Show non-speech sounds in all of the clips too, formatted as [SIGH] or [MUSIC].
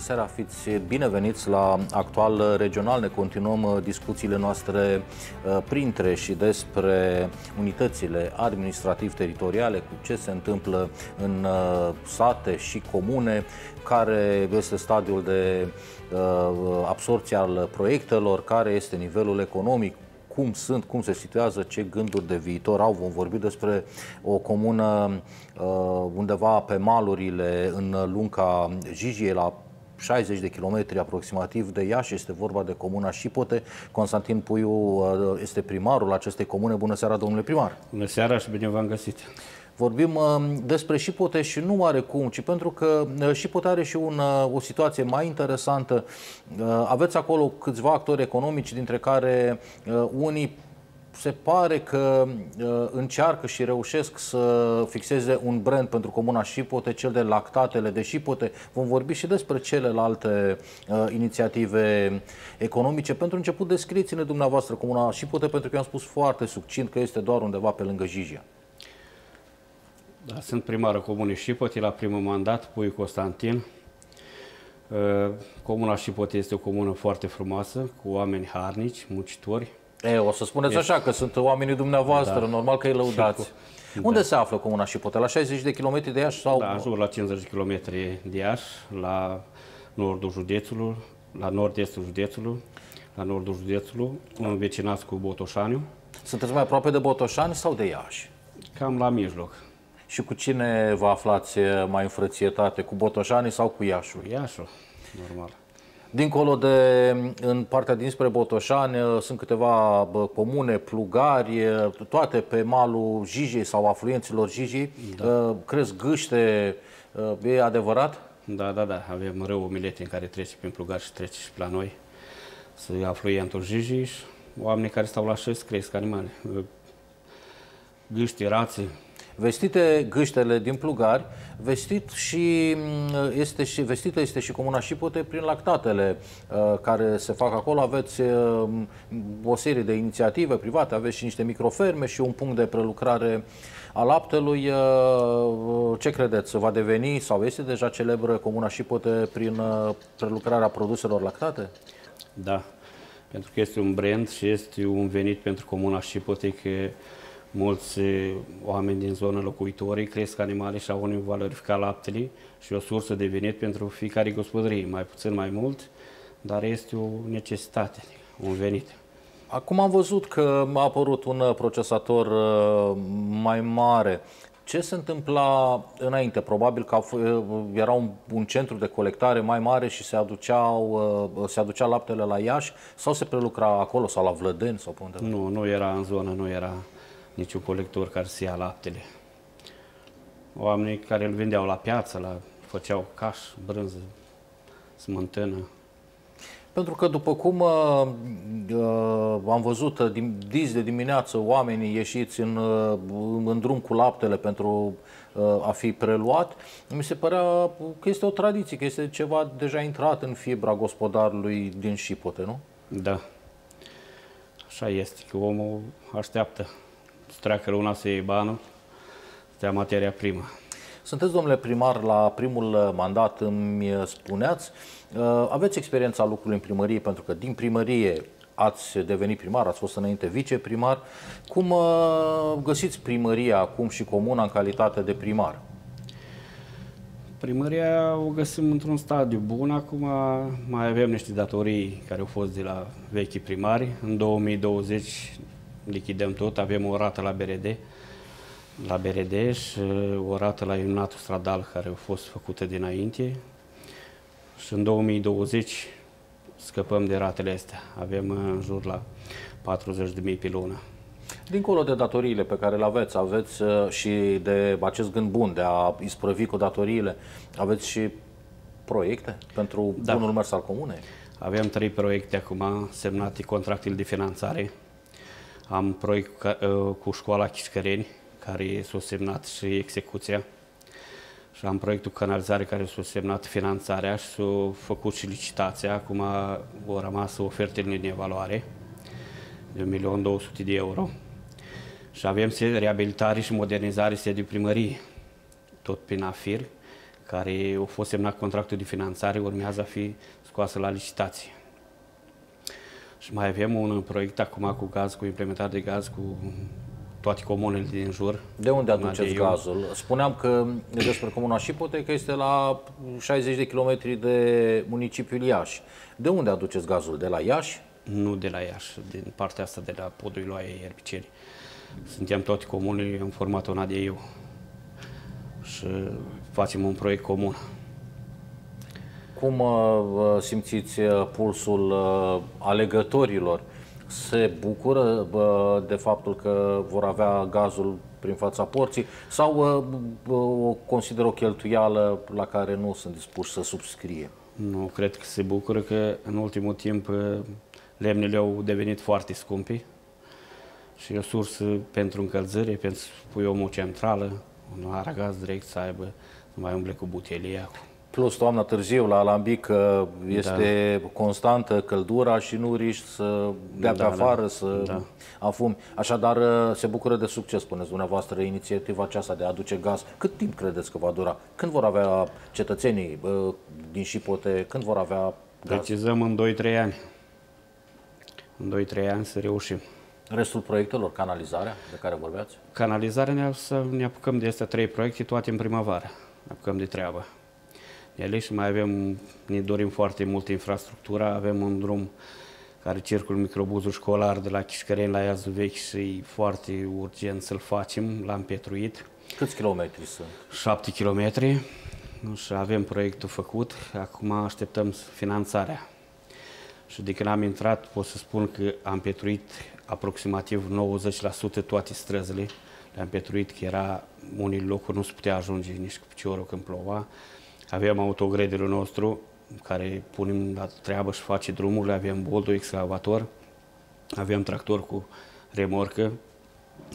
seara, fiți bineveniți la Actual Regional. Ne continuăm uh, discuțiile noastre uh, printre și despre unitățile administrativ-teritoriale, cu ce se întâmplă în uh, sate și comune, care este stadiul de absorție al proiectelor, care este nivelul economic, cum sunt, cum se situează, ce gânduri de viitor au. Vom vorbi despre o comună uh, undeva pe malurile în lunca Jijiei, la 60 de kilometri aproximativ de Iași, este vorba de comuna Șipote. Constantin Puiu uh, este primarul acestei comune. Bună seara, domnule primar! Bună seara și bine v-am găsit! Vorbim uh, despre Șipote și nu are cum, ci pentru că uh, Șipote are și un, uh, o situație mai interesantă. Aveți acolo câțiva actori economici, dintre care unii se pare că încearcă și reușesc să fixeze un brand pentru comuna Șipote, cel de lactatele de Șipote. Vom vorbi și despre celelalte inițiative economice. Pentru început, descriți-ne dumneavoastră comuna Șipote, pentru că eu am spus foarte succint că este doar undeva pe lângă Jijia. Da, sunt primarul Comunei Șipoti la primul mandat, Pui Constantin. Uh, comuna Șipoti este o comună foarte frumoasă, cu oameni harnici, muncitori. E, o să spuneți este... așa, că sunt oamenii dumneavoastră, da. normal că îi lăudați. Cu... Unde da. se află comuna Șipote? La 60 de kilometri de Iași? Sau... Da, în jur la 50 de kilometri de Iași, la nordul județului, la nord-estul județului, la nordul județului, învecinați cu Botoșaniu. Sunteți mai aproape de Botoșani sau de Iași? Cam la mijloc. Și cu cine vă aflați mai în frățietate? Cu Botoșani sau cu Iașul? Iașul, normal. Dincolo de, în partea dinspre Botoșani, sunt câteva comune, plugari, toate pe malul Jijei sau afluenților Jijei. Da. Crezi gâște, e adevărat? Da, da, da. Avem rău milete în care trece prin plugari și trece și la noi. Să afluentul Jijei și oamenii care stau la șes cresc animale. Gâște, rații, Vestite gâștele din plugari, vestit și mm, este și, vestită este și comuna Șipote prin lactatele uh, care se fac acolo. Aveți uh, o serie de inițiative private, aveți și niște microferme și un punct de prelucrare a laptelui. Uh, ce credeți? Va deveni sau este deja celebră comuna Șipote prin uh, prelucrarea produselor lactate? Da, pentru că este un brand și este un venit pentru comuna Șipote că mulți oameni din zonă locuitorii cresc animale și au un valorificat laptele și o sursă de venit pentru fiecare gospodărie, mai puțin, mai mult, dar este o necesitate, un venit. Acum am văzut că a apărut un procesator mai mare. Ce se întâmpla înainte? Probabil că era un, un centru de colectare mai mare și se, aduceau, se aducea laptele la Iași sau se prelucra acolo sau la Vlădeni sau pe undeva? Nu, nu era în zonă, nu era niciun colector care să ia laptele. Oamenii care îl vindeau la piață, la, făceau caș, brânză, smântână. Pentru că, după cum uh, uh, am văzut uh, din, dis de dimineață, oamenii ieșiți în, uh, în drum cu laptele pentru uh, a fi preluat, mi se părea că este o tradiție, că este ceva deja intrat în fibra gospodarului din Șipote, nu? Da. Așa este, că omul așteaptă să treacă luna să iei banul, să ia materia primă. Sunteți, domnule primar, la primul mandat, îmi spuneați, uh, aveți experiența lucrului în primărie, pentru că din primărie ați devenit primar, ați fost înainte viceprimar. Cum uh, găsiți primăria acum și comuna în calitate de primar? Primăria o găsim într-un stadiu bun. Acum mai avem niște datorii care au fost de la vechi primari. În 2020 lichidăm tot, avem o rată la BRD, la BRD și o rată la iluminatul stradal care a fost făcută dinainte și în 2020 scăpăm de ratele astea. Avem în jur la 40.000 pe lună. Dincolo de datoriile pe care le aveți, aveți uh, și de acest gând bun de a isprăvi cu datoriile, aveți și proiecte pentru da. bunul mers al comunei? Avem trei proiecte acum semnate contractele de finanțare am proiect cu, cu școala Chiscăreni, care s-a semnat și execuția. Și am proiectul canalizare care s-a semnat finanțarea și s-a făcut și licitația. Acum au rămas ofertele în evaluare de 1.200.000 de euro. Și avem reabilitare și modernizare sediu primării, tot prin AFIR, care a fost semnat contractul de finanțare, urmează a fi scoasă la licitație. Și mai avem un proiect acum cu gaz, cu implementare de gaz, cu toate comunele din jur. De unde aduceți gazul? Spuneam că despre comuna Șipote că este la 60 de kilometri de municipiul Iași. De unde aduceți gazul? De la Iași? Nu de la Iași, din partea asta de la podul Iloaie Ierbiceri. Suntem toate comunele, am format una de eu și facem un proiect comun. Cum uh, simțiți uh, pulsul uh, alegătorilor? Se bucură uh, de faptul că vor avea gazul prin fața porții sau uh, o consideră o cheltuială la care nu sunt dispuși să subscrie? Nu, cred că se bucură că în ultimul timp uh, lemnele au devenit foarte scumpi și e o sursă pentru încălzire, pentru pui o centrală, un aragaz direct să aibă, nu mai umble cu butelia. Plus toamna târziu la Alambic este da. constantă căldura și nu riști să dea da, pe da. afară, da. să da. afumi. Așadar se bucură de succes, spuneți dumneavoastră, inițiativa aceasta de a aduce gaz. Cât timp credeți că va dura? Când vor avea cetățenii din Șipote, când vor avea gaz? Precizăm în 2-3 ani. În 2-3 ani să reușim. Restul proiectelor, canalizarea de care vorbeați? Canalizarea ne, să ne apucăm de astea trei proiecte, toate în primăvară. Ne apucăm de treabă. Ele și mai avem, ne dorim foarte mult infrastructura, avem un drum care circul microbuzul școlar de la Chișcăreni la Iazul Vechi și e foarte urgent să-l facem, l-am petruit. Câți kilometri sunt? 7 kilometri și avem proiectul făcut, acum așteptăm finanțarea. Și de când am intrat pot să spun că am petruit aproximativ 90% toate străzile. Le-am petruit că era unii locuri nu se putea ajunge nici cu piciorul când ploua. Aveam autogredele nostru care punem la treabă și face drumurile, aveam boldul excavator, aveam tractor cu remorcă,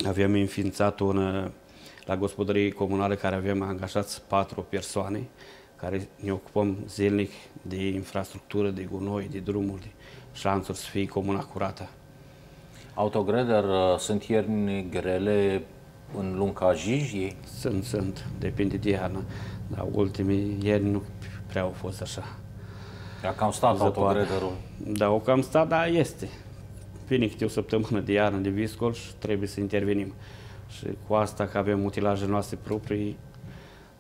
aveam înființat un, la gospodărie comunală care aveam angajați patru persoane care ne ocupăm zilnic de infrastructură, de gunoi, de drumuri, de șanțuri să fie comuna curată. Autogreder, uh, sunt ierni grele în lunga Jijii? Sunt, sunt, depinde de iarnă. Dar ultimii ierni nu prea au fost așa. A cam stat autogrederul? Da, o cam stat, dar este. Vine câte o săptămână de iarnă de viscol și trebuie să intervenim. Și cu asta că avem utilajele noastre proprii,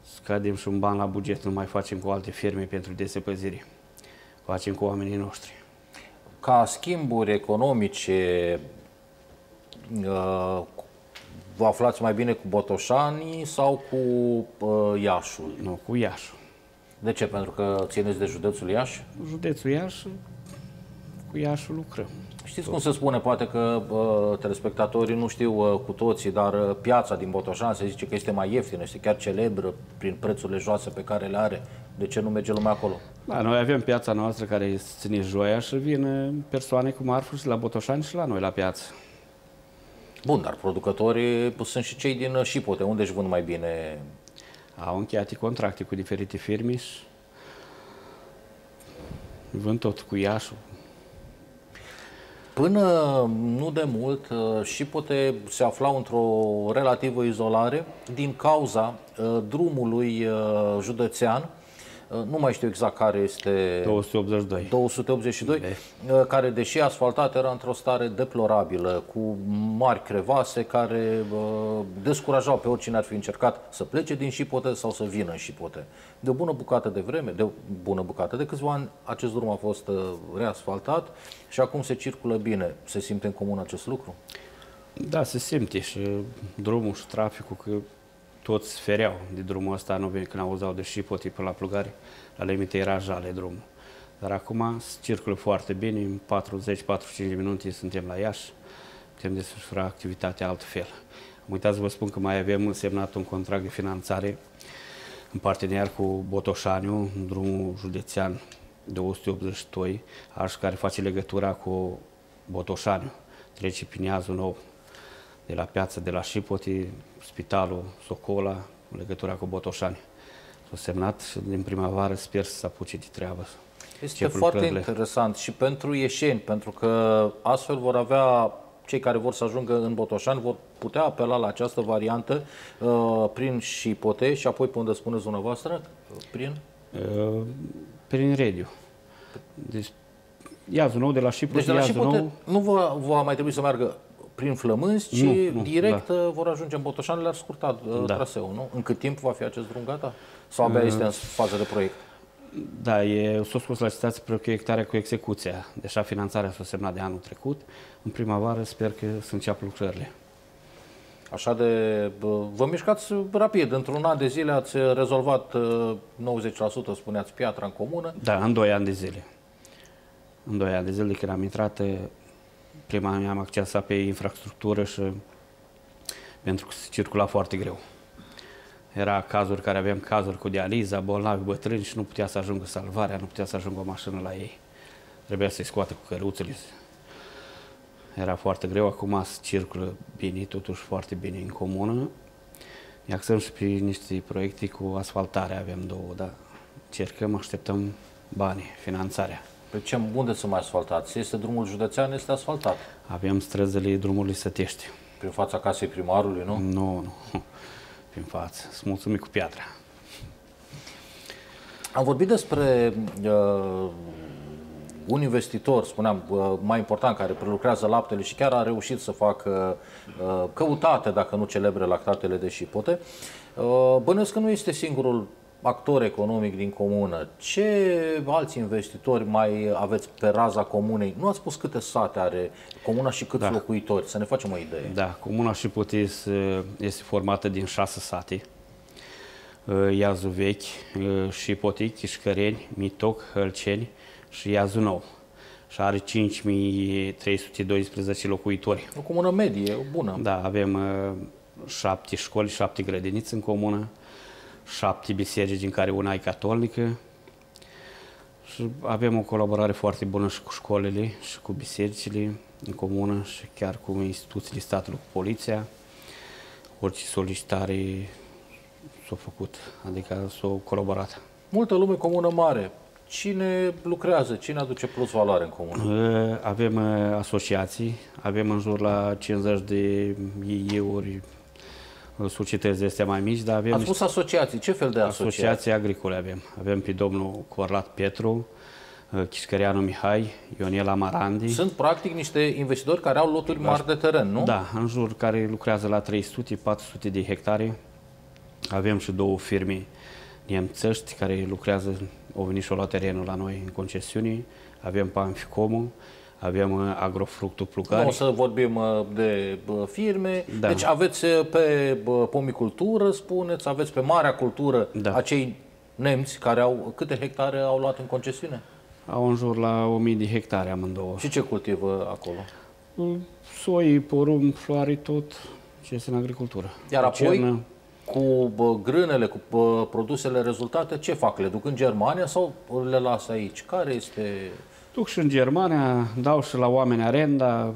scadem și un ban la buget, nu mai facem cu alte firme pentru desăpăzire. Facem cu oamenii noștri. Ca schimburi economice, uh, vă aflați mai bine cu Botoșanii sau cu uh, Iașul? Nu, cu Iașul. De ce? Pentru că țineți de județul Iași? Județul Iași, cu Iașul lucrăm. Știți cum se spune, poate că uh, telespectatorii nu știu uh, cu toții, dar uh, piața din Botoșan se zice că este mai ieftină, este chiar celebră prin prețurile joase pe care le are. De ce nu merge lumea acolo? Da, noi avem piața noastră care ține joia și vin persoane cu marfuri și la Botoșani și la noi la piață. Bun, dar producătorii sunt și cei din Șipote, unde își vând mai bine? Au încheiat contracte cu diferite firme. Și vând tot cu Iașul, Până nu de mult, Șipote se afla într-o relativă izolare din cauza uh, drumului uh, județean. Uh, nu mai știu exact care este... 282. 282, de. Uh, care, deși asfaltat, era într-o stare deplorabilă, cu mari crevase care uh, descurajau pe oricine ar fi încercat să plece din Șipote sau să vină în Șipote. De o bună bucată de vreme, de o bună bucată de câțiva ani, acest drum a fost reasfaltat și acum se circulă bine. Se simte în comun acest lucru? Da, se simte și drumul și traficul, că toți fereau de drumul ăsta, nu veni când auzeau de șipoti pe la plugare, la limite era jale drumul. Dar acum circulă foarte bine, în 40-45 de minute suntem la Iași, putem desfășura activitatea altfel. Am uitat să vă spun că mai avem semnat un contract de finanțare în parteneriat cu Botoșaniu, în drumul județean 282, aș care face legătura cu Botoșaniu. Trece prin Iazul Nou, de la piața de la Șipoti, spitalul Socola, în legătura cu Botoșani. S-a semnat și din primăvară sper să se apuce de treabă. Este foarte lucrările. interesant și pentru ieșeni, pentru că astfel vor avea cei care vor să ajungă în Botoșani vor putea apela la această variantă uh, prin și Pote și apoi pe unde spuneți dumneavoastră? Prin? Uh, prin Rediu. Deci, iazul nou de la Șipru, deci de la Șipru nu va, va mai trebui să meargă prin Flămânzi, ci nu, nu, direct da. Uh, vor ajunge în Botoșani, le-ar scurta uh, da. traseul, nu? În cât timp va fi acest drum gata? Sau abia uh, este în fază de proiect? Da, e, s-a spus la licitație proiectarea cu execuția. Deja finanțarea s-a semnat de anul trecut. În primăvară sper că să înceapă lucrările. Așa de... Vă mișcați rapid. Într-un an de zile ați rezolvat 90%, spuneați, piatra în comună. Da, în 2 ani de zile. În 2 ani de zile de când am intrat, prima am accesat pe infrastructură și pentru că se circula foarte greu. Era cazuri care aveam cazuri cu dializa, bolnavi, bătrâni și nu putea să ajungă salvarea, nu putea să ajungă o mașină la ei. Trebuia să-i scoată cu căruțele. Era foarte greu, acum se circulă bine, totuși foarte bine în comună. Iaxăm și pe niște proiecte cu asfaltare, avem două, dar cercăm, așteptăm banii, finanțarea. Pe ce unde să mai asfaltați? Este drumul județean, este asfaltat. Avem străzile drumului Sătești. Prin fața casei primarului, nu? Nu, nu [LAUGHS] prin față. Sunt mulțumit cu piatra. Am vorbit despre uh, un investitor, spuneam, uh, mai important, care prelucrează laptele și chiar a reușit să facă uh, căutate, dacă nu celebre, lactatele de șipote. Uh, bănuiesc că nu este singurul actor economic din comună. Ce alți investitori mai aveți pe raza comunei? Nu ați spus câte sate are comuna și câți da. locuitori, să ne facem o idee. Da, comuna Șipotis este formată din șase sate. Iazul Vechi, Șipotic, Chișcăreni, Mitoc, Hălceni și Iazul Nou. Și are 5312 locuitori. O comună medie, bună. Da, avem șapte școli, șapte grădiniți în comună șapte biserici, din care una e catolică. Și avem o colaborare foarte bună și cu școlile și cu bisericile în comună și chiar cu instituțiile statului, cu poliția. Orice solicitare s-a făcut, adică s-a colaborat. Multă lume comună mare. Cine lucrează? Cine aduce plus valoare în comună? Avem asociații, avem în jur la 50 de ieuri societăți de astea mai mici, dar avem... Ați spus asociații. Ce fel de asociații? Asociații agricole avem. Avem pe domnul Corlat Petru, uh, Chișcăreanu Mihai, Ionel Amarandi. Sunt practic niște investitori care au loturi mari de teren, nu? Da, în jur care lucrează la 300-400 de hectare. Avem și două firme nemțăști care lucrează, au venit și la terenul la noi în concesiune. Avem Panficomul, avem uh, agrofructul Plugari. Nu o să vorbim uh, de firme. Da. Deci aveți uh, pe pomicultură, spuneți, aveți pe marea cultură da. acei nemți care au, câte hectare au luat în concesiune? Au în jur la 1000 de hectare amândouă. Și ce cultivă acolo? Soi, porumb, floare, tot ce este în agricultură. Iar apoi, Cernă. cu bă, grânele, cu bă, produsele rezultate, ce fac? Le duc în Germania sau le lasă aici? Care este duc și în Germania, dau și la oameni arenda,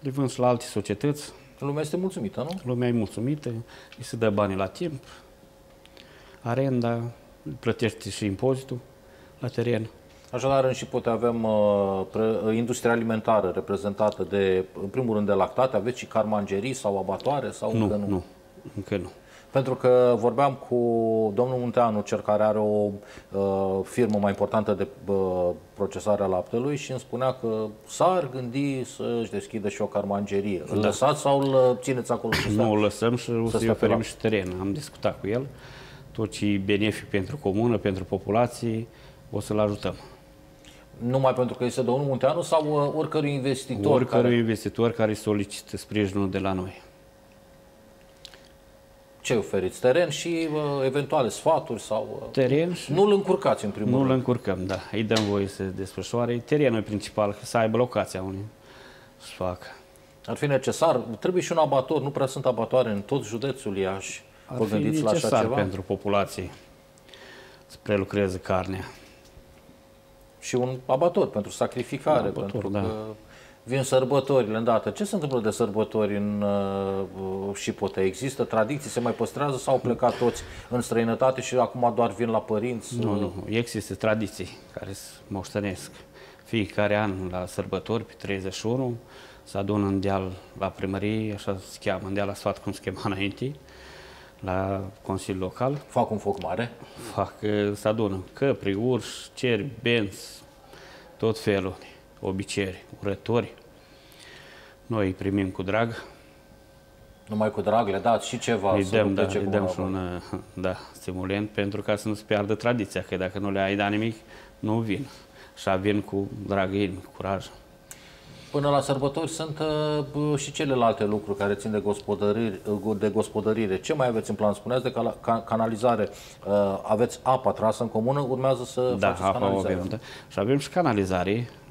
le vând și la alte societăți. Lumea este mulțumită, nu? Lumea e mulțumită, îi se dă banii la timp, arenda, plătește și impozitul la teren. Așadar, în Șipote avem uh, pre, industria alimentară reprezentată de, în primul rând, de lactate, aveți și carmangerii sau abatoare sau nu, încă nu? Nu, încă nu. Pentru că vorbeam cu domnul Munteanu, cel care are o uh, firmă mai importantă de uh, procesare a laptelui și îmi spunea că s-ar gândi să-și deschidă și o carmangerie. Îl da. lăsați sau îl țineți acolo? [CLEARS THROAT] Nu, îl lăsăm și o să-i oferim și teren. Am discutat cu el. Tot ce e benefic pentru comună, pentru populație, o să-l ajutăm. Numai pentru că este domnul Munteanu sau uh, oricărui investitor? Oricărui care... investitor care solicită sprijinul de la noi ce oferiți? Teren și uh, eventuale sfaturi sau... Uh, Teren și... Nu-l încurcați în primul nu rând. Nu-l încurcăm, da. Îi dăm voie să desfășoare. Terenul e principal, să aibă locația unii să facă. Ar fi necesar, trebuie și un abator, nu prea sunt abatoare în tot județul Iași. Ar Vă fi necesar la așa ceva? pentru populație să prelucreze carnea. Și un abator pentru sacrificare, un abator, pentru da. că vin sărbătorile îndată. Ce se întâmplă de sărbători în uh, Șipote? Există tradiții? Se mai păstrează sau au plecat toți în străinătate și acum doar vin la părinți? Nu, nu. Există tradiții care se moștenesc. Fiecare an la sărbători, pe 31, se adună în deal la primărie, așa se cheamă, în deal la sfat, cum se chema înainte, la Consiliul Local. Fac un foc mare? Fac, se adună căpri, urși, ceri, benzi, tot felul, obiceiuri, urători. Noi îi primim cu drag. Numai cu drag le dați și ceva îi dăm, da, îi dăm și un [LAUGHS] da, stimulent pentru ca să nu se piardă tradiția, că dacă nu le ai dat nimic, nu vin. Și vin cu drag inimi, cu curaj. Până la sărbători sunt uh, și celelalte lucruri care țin de gospodărire, uh, de gospodărire. Ce mai aveți în plan? Spuneați de canalizare. Uh, aveți apa trasă în comună? Urmează să da, faceți apa canalizare? Avem, da. Și avem și canalizare, uh,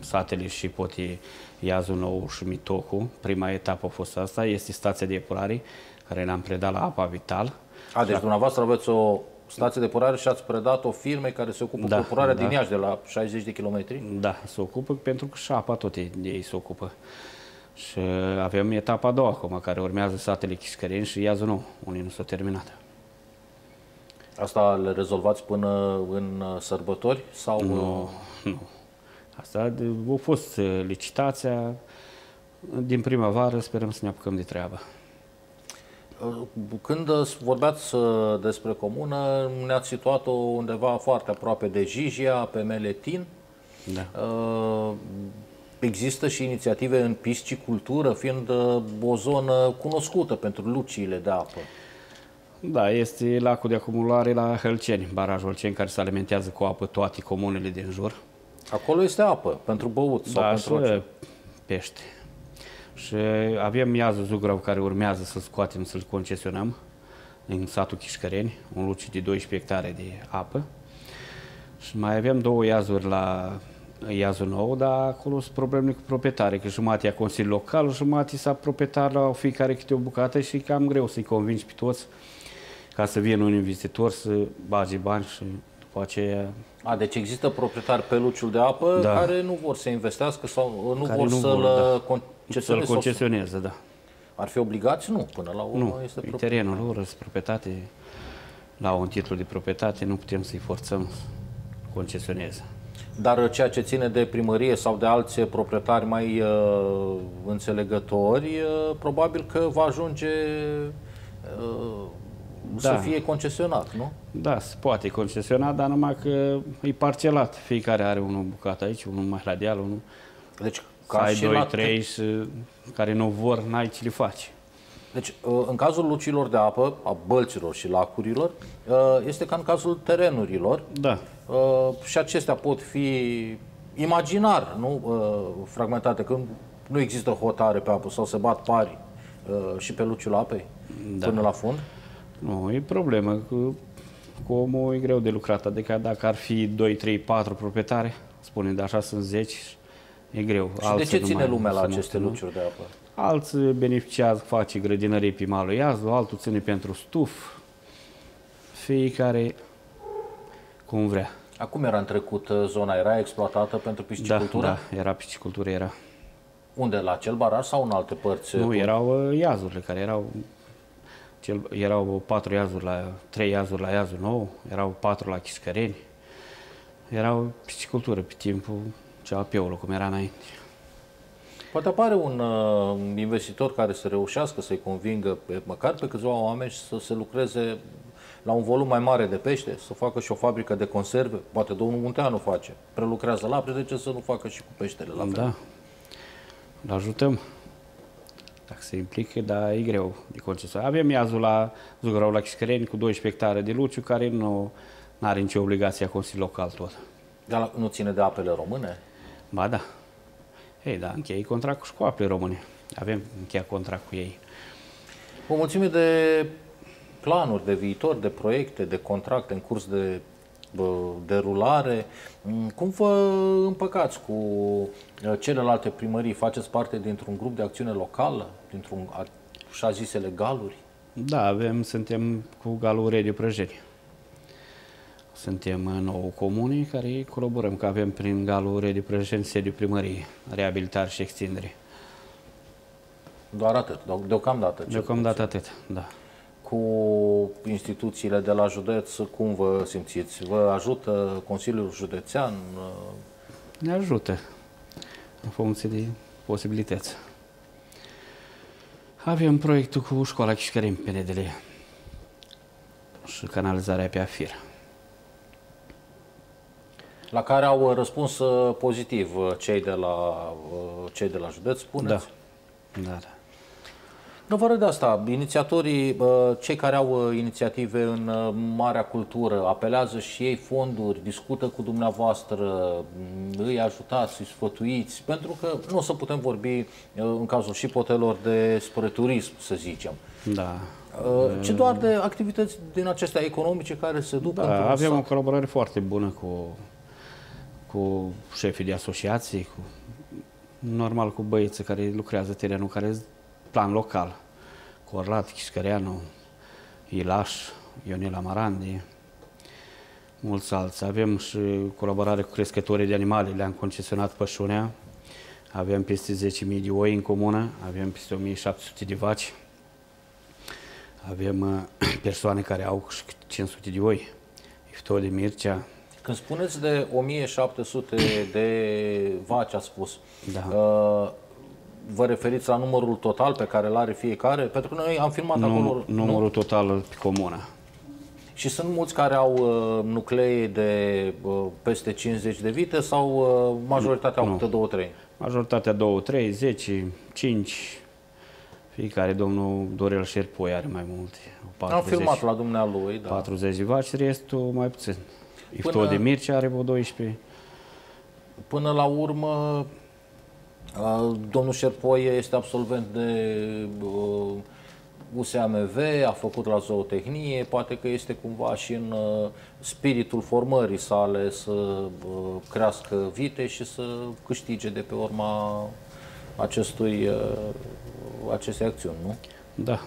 satele și poti Iazul Nou și Mitocu. Prima etapă a fost asta. Este stația de epurare care ne-am predat la apa vital. A, deci dumneavoastră aveți o stație de epurare și ați predat-o firme care se ocupă da, cu epurarea da. din Iași de la 60 de kilometri? Da, se ocupă pentru că și apa tot ei, ei se ocupă. Și avem etapa a doua acum, care urmează satele Chiscăreni și Iazul Nou, unii nu s-au terminat. Asta le rezolvați până în sărbători? Sau... Nu, nu. Asta a fost licitația. Din primăvară sperăm să ne apucăm de treabă. Când vorbeați uh, despre comună, ne-ați situat-o undeva foarte aproape de Jijia, pe Meletin. Da. Uh, există și inițiative în piscicultură, fiind uh, o zonă cunoscută pentru luciile de apă. Da, este lacul de acumulare la Hălceni, barajul Hălceni, care se alimentează cu apă toate comunele din jur. Acolo este apă pentru băut sau da, pentru pește. Și avem iazul Zugrău care urmează să-l scoatem, să-l concesionăm în satul Chișcăreni, un luci de 12 hectare de apă. Și mai avem două iazuri la iazul nou, dar acolo sunt probleme cu proprietare, că jumătate a Consiliul Local, jumătate s-a proprietar la fiecare câte o bucată și e cam greu să-i convingi pe toți ca să vină un investitor să bage bani și după aceea... A, deci există proprietari pe luciul de apă da. care nu vor să investească sau nu care vor să-l da să-l concesioneze, da. Ar fi obligați? Nu, până la urmă nu, este terenul lor, este proprietate, la un titlu de proprietate, nu putem să-i forțăm să concesioneze. Dar ceea ce ține de primărie sau de alți proprietari mai uh, înțelegători, uh, probabil că va ajunge uh, da. să fie concesionat, nu? Da, se poate concesiona, dar numai că e parcelat. Fiecare are unul bucat aici, unul mai la deal, unul... Deci ca să ai și 2, la... 3 care nu vor, n-ai ce le faci. Deci, uh, în cazul lucilor de apă, a bălților și lacurilor, uh, este ca în cazul terenurilor. Da. Uh, și acestea pot fi imaginar, nu fragmentate, când nu există hotare pe apă sau se bat pari și pe luciul apei da. până la fund. Nu, e problemă. Cu, cu omul e greu de lucrat. Adică dacă ar fi 2, 3, 4 proprietari, spune de așa sunt 10 e greu. Și Alții de ce ține lumea la aceste luciuri de apă? Alții beneficiază, face grădinării pe malul Iazdu, altul ține pentru stuf. Fiecare cum vrea. Acum era în trecut uh, zona, era exploatată pentru piscicultură? Da, da, era piscicultură, era. Unde? La acel baraj sau în alte părți? Nu, erau uh, iazurile care erau cel, erau patru iazuri la, trei iazuri la iazul nou, erau patru la Chiscăreni, erau piscicultură pe timpul ceva pe cum era înainte. Poate apare un uh, investitor care să reușească să-i convingă pe, măcar pe câțiva oameni să se lucreze la un volum mai mare de pește, să facă și o fabrică de conserve. Poate domnul Munteanu face. Prelucrează lapte, de ce să nu facă și cu peștele la fel? Da. Îl ajutăm. Dacă se implică, dar e greu de concesionat. Avem iazul la Zugărau la Chiscăreni cu 12 hectare de luciu, care nu are nicio obligație a Consiliului Local tot. Dar nu ține de apele române? Ba da. Ei, da, închei contract cu apele române. Avem încheiat contract cu ei. O mulțime de planuri de viitor, de proiecte, de contracte în curs de derulare. Mm, cum vă împăcați cu uh, celelalte primării? Faceți parte dintr-un grup de acțiune locală, dintr-un așa zisele galuri? Da, avem, suntem cu galul Rediu Prăjeni. Suntem în nou comunii care colaborăm, că avem prin galul Rediu Prăjeni sediu primăriei, reabilitare și extindere. Doar atât, deocamdată? Deocamdată atât, da. Cu instituțiile de la județ, cum vă simțiți? Vă ajută Consiliul Județean? Ne ajută, în funcție de posibilități. Avem proiectul cu școala Chișcărim, PNDL și canalizarea pe afir. La care au răspuns uh, pozitiv uh, cei de la, uh, cei de la județ, spuneți? Da. da, da. În afară de asta, inițiatorii, cei care au inițiative în marea cultură, apelează și ei fonduri, discută cu dumneavoastră, îi ajutați, îi sfătuiți, pentru că nu o să putem vorbi în cazul și potelor despre turism, să zicem. Da. Ci doar de activități din acestea economice care se duc da, avem o colaborare foarte bună cu, cu șefii de asociații, cu, normal cu băieții care lucrează terenul, care plan local, cu Orlat, Chișcăreanu, Ilaș, Ionela Marandi, mulți alții. Avem și colaborare cu crescătorii de animale, le-am concesionat pășunea, avem peste 10.000 de oi în comună, avem peste 1.700 de vaci, avem uh, [CLEARS THROAT] persoane care au 500 de oi, Iftol de Mircea. Când spuneți de 1700 de vaci, a spus, da. uh, vă referiți la numărul total pe care îl are fiecare? Pentru că noi am filmat nu, acolo... Numărul nu? total pe comună. Și sunt mulți care au uh, nuclee de uh, peste 50 de vite sau uh, majoritatea au câte 2-3? Majoritatea 2, 3, 10, 5, fiecare domnul Dorel Șerpoi are mai multe. 40, Am filmat la dumnealui, da. 40 de vaci, restul mai puțin. Până, de Mircea are vreo 12. Până la urmă, domnul Șerpoi este absolvent de USAMV, a făcut la zootehnie, poate că este cumva și în spiritul formării sale să crească vite și să câștige de pe urma acestui aceste acțiuni, nu? Da.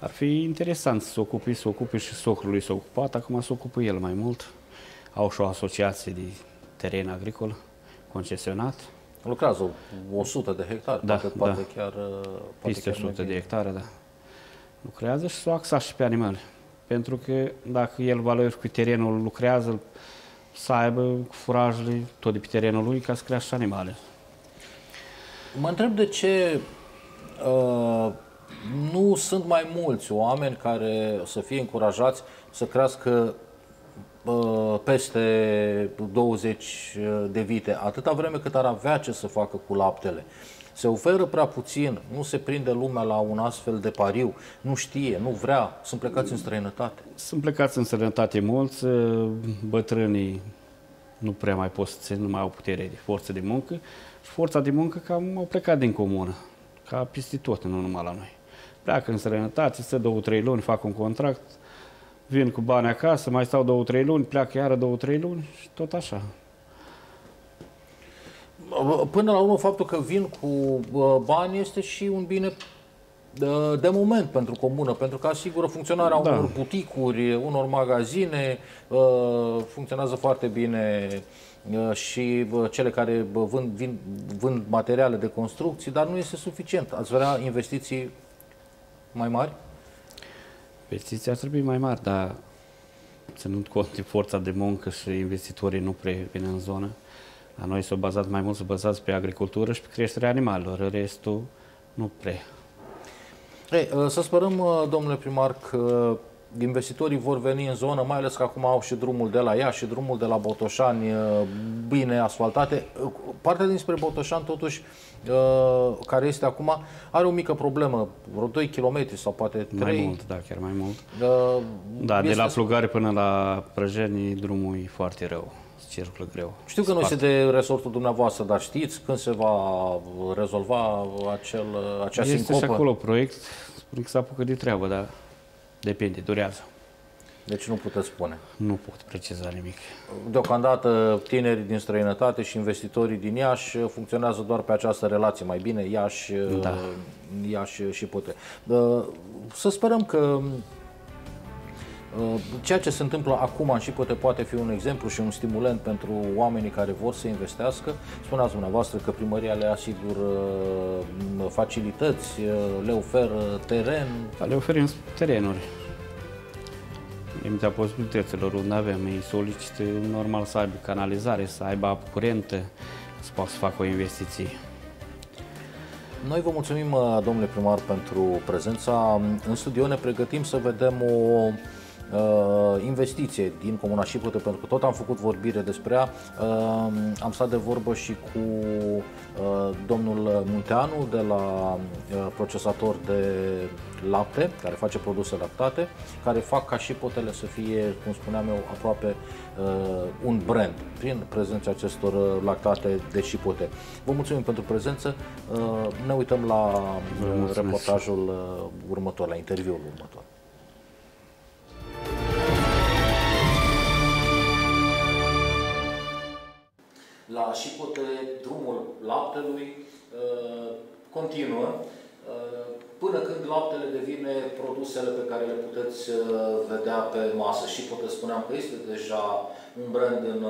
Ar fi interesant să se ocupe, să ocupe și socrul lui s-a ocupat, acum se ocupă el mai mult. Au și o asociație de teren agricol concesionat. Lucrează 100 de hectare, da, poate, da. poate chiar... Poate chiar 100 de hectare, da. Lucrează și s-o axa și pe animale. Pentru că dacă el valori cu terenul lucrează, să aibă furajele tot de pe terenul lui ca să crească și animale. Mă întreb de ce uh, nu sunt mai mulți oameni care să fie încurajați să crească uh, peste 20 de vite, atâta vreme cât ar avea ce să facă cu laptele. Se oferă prea puțin, nu se prinde lumea la un astfel de pariu, nu știe, nu vrea, sunt plecați în străinătate. Sunt plecați în străinătate mulți, uh, bătrânii nu prea mai pot să țin, nu mai au putere de forță de muncă și forța de muncă cam au plecat din comună ca peste tot, nu numai la noi. Pleacă în străinătate, stă două, trei luni, fac un contract, vin cu bani acasă, mai stau două, trei luni, pleacă iară două, trei luni și tot așa. Până la urmă, faptul că vin cu bani este și un bine de moment pentru comună, pentru că asigură funcționarea da. unor buticuri, unor magazine, funcționează foarte bine Uh, și uh, cele care vând, vin, vând materiale de construcții, dar nu este suficient. Ați vrea investiții mai mari? Investiții ar trebui mai mari, dar ținând cont de forța de muncă și investitorii nu prea vin în zonă, la noi s-au bazat mai mult, s-au bazat pe agricultură și pe creșterea animalelor, restul nu prea. Ei, uh, să sperăm, domnule primar, că investitorii vor veni în zonă, mai ales că acum au și drumul de la Iași și drumul de la Botoșani bine asfaltate. Partea dinspre Botoșani, totuși, care este acum, are o mică problemă, vreo 2 km sau poate 3. Mai mult, da, chiar mai mult. Uh, da, de la Plugare până la Prăjeni, drumul e foarte rău circulă greu. Știu că nu este de resortul dumneavoastră, dar știți când se va rezolva acel, acea este sincopă? Este și acolo proiect, spune că s-a apucat de treabă, dar Depinde, durează. Deci nu puteți spune. Nu pot preciza nimic. Deocamdată tinerii din străinătate și investitorii din Iași funcționează doar pe această relație mai bine, Iași, da. Iași și Pute. Să sperăm că ceea ce se întâmplă acum și poate poate fi un exemplu și un stimulent pentru oamenii care vor să investească. Spuneați dumneavoastră că primăria le asigură facilități, le oferă teren. Da, le oferim terenuri. Limita posibilităților unde avem, ei solicită normal să aibă canalizare, să aibă apă curentă, să poată să facă o investiție. Noi vă mulțumim, domnule primar, pentru prezența. În studio ne pregătim să vedem o uh, investiție din Comuna Șipote, pentru că tot am făcut vorbire despre ea. Uh, am stat de vorbă și cu uh, domnul Munteanu de la uh, procesator de lapte, care face produse lactate, care fac ca și potele să fie, cum spuneam eu, aproape uh, un brand prin prezența acestor uh, lactate de șipote. Vă mulțumim pentru prezență. Uh, ne uităm la uh, reportajul uh, următor, la interviul următor. La șipote drumul laptelui uh, continuă uh, până când laptele devine produsele pe care le puteți uh, vedea pe masă. Și pot spuneam că este deja un brand în,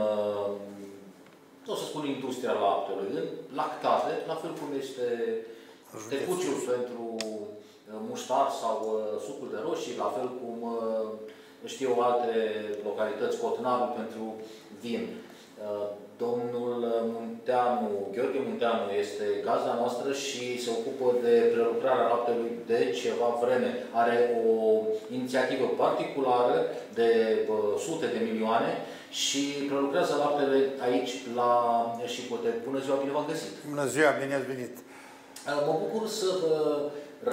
o să spun, industria laptelui, în lactate, la fel cum este tecuciul pentru muștar sau sucul de roșii, la fel cum știu alte localități, cotnarul pentru vin. Domnul Munteanu, Gheorghe Munteanu este gazda noastră și se ocupă de prelucrarea laptelui de ceva vreme. Are o inițiativă particulară de bă, sute de milioane și prelucrează laptele aici la Șipote. Bună ziua, bine v-am găsit! Bună ziua, bine ați venit! Mă bucur să vă